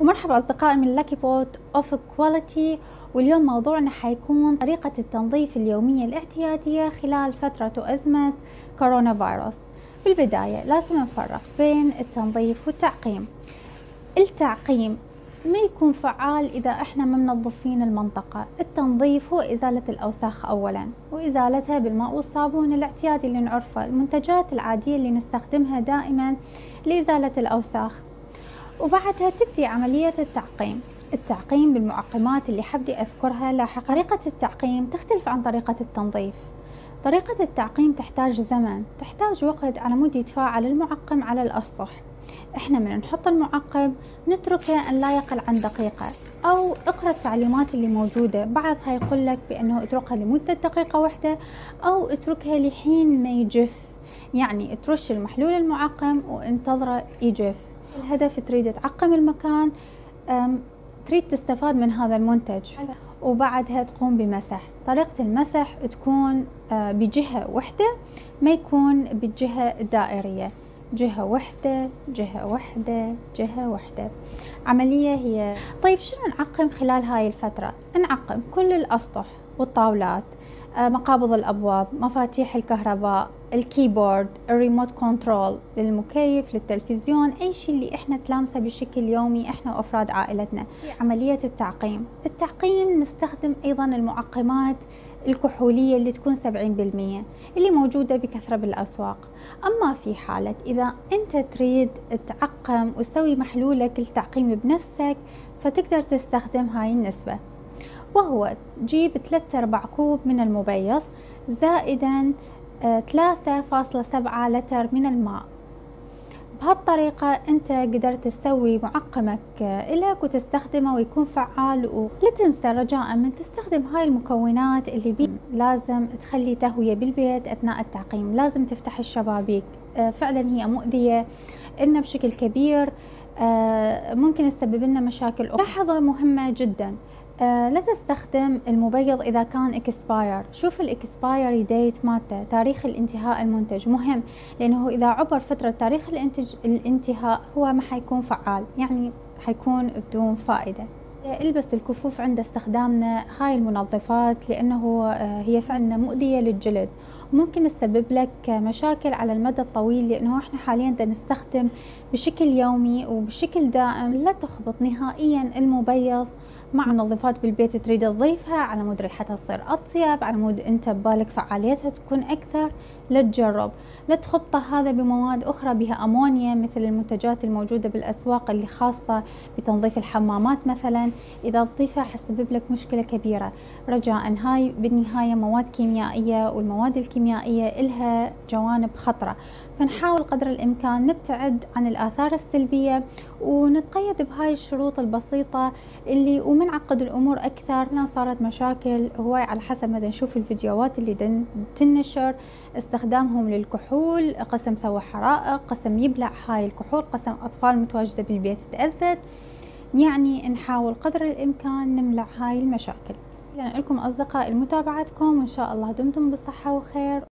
ومرحبا أصدقائي من Lucky Boat of Quality واليوم موضوعنا حيكون طريقة التنظيف اليومية الاعتيادية خلال فترة أزمة كورونا فيروس. بالبداية لازم نفرق بين التنظيف والتعقيم. التعقيم ما يكون فعال إذا إحنا ما منظفين المنطقة. التنظيف هو إزالة الأوساخ أولا وإزالتها بالماء والصابون الاعتيادي اللي نعرفه المنتجات العادية اللي نستخدمها دائما لإزالة الأوساخ. وبعدها تبدي عملية التعقيم. التعقيم بالمعقمات اللي حبدي أذكرها لاحقا طريقة التعقيم تختلف عن طريقة التنظيف. طريقة التعقيم تحتاج زمن تحتاج وقت على مود يتفاعل المعقم على الأسطح. إحنا من نحط المعقم نتركه أن لا يقل عن دقيقة. أو اقرأ التعليمات اللي موجودة. بعضها يقول لك بأنه اتركها لمدة دقيقة واحدة أو اتركها لحين ما يجف. يعني ترش المحلول المعقم وانتظره يجف. الهدف تريد تعقم المكان تريد تستفاد من هذا المنتج. وبعدها تقوم بمسح. طريقة المسح تكون آه، بجهة واحدة ما يكون بالجهة الدائرية جهة واحدة جهة واحدة جهة واحدة عملية هي. طيب شنو نعقم خلال هاي الفترة؟ نعقم كل الأسطح والطاولات. مقابض الأبواب مفاتيح الكهرباء ال keyboard ال remote control للمكيف للتلفزيون أي شيء اللي إحنا تلامسه بشكل يومي إحنا وأفراد عائلتنا. عملية التعقيم. التعقيم نستخدم أيضا المعقمات الكحولية اللي تكون 70% اللي موجودة بكثرة بالأسواق. أما في حالة إذا أنت تريد تعقم وتسوي محلولك التعقيم بنفسك فتقدر تستخدم هاي النسبة. وهو تجيب 3 أرباع كوب من المبيض زائدا 3.7 آه، لتر من الماء. بهالطريقة أنت قدرت تسوي معقمك آه، إلك وتستخدمه ويكون فعال ولا تنسى رجاء من تستخدم هاي المكونات اللي بي لازم تخلي تهوية بالبيت أثناء التعقيم. لازم تفتح الشبابيك. آه، فعلا هي مؤذية إلنا بشكل كبير. ممكن تسبب لنا مشاكل أخرى. ملاحظة مهمة جدا. لا تستخدم المبيض إذا كان expire شوف ال expiry date مالته تاريخ الانتهاء المنتج. مهم لأنه إذا عبر فترة تاريخ الانتج الانتهاء هو ما حيكون فعال يعني حيكون بدون فائدة. البس الكفوف عند استخدامنا هاي المنظفات لأنه آه، هي فعلا مؤذية للجلد. ممكن تسبب لك مشاكل على المدى الطويل لأنه إحنا حاليا نستخدم بشكل يومي وبشكل دائم لا تخبط نهائيا المبيض مع منظفات بالبيت تريد تضيفها على مود ريحتها تصير أطيب على مود أنت ببالك فعاليتها تكون أكثر لا تجرب لا تخبطه هذا بمواد أخرى بها أمونيا مثل المنتجات الموجودة بالأسواق اللي خاصة بتنظيف الحمامات مثلا. إذا تضيفها حسبب لك مشكلة كبيرة. رجاء هاي بالنهاية مواد كيميائية والمواد الكيميائية إلها جوانب خطرة. فنحاول قدر الإمكان نبتعد عن الآثار السلبية ونتقيد بهاي الشروط البسيطة اللي ومنعقد الأمور أكثر هنا صارت مشاكل. هواي على حسب ما نشوف الفيديوهات اللي تنشر. استخدامهم للكحول قسم سوى حرائق قسم يبلع هاي الكحول قسم أطفال متواجدة بالبيت تأذت يعني نحاول قدر الإمكان نملع هاي المشاكل. لكم أصدقائي لمتابعتكم وإن شاء الله دمتم بصحة وخير.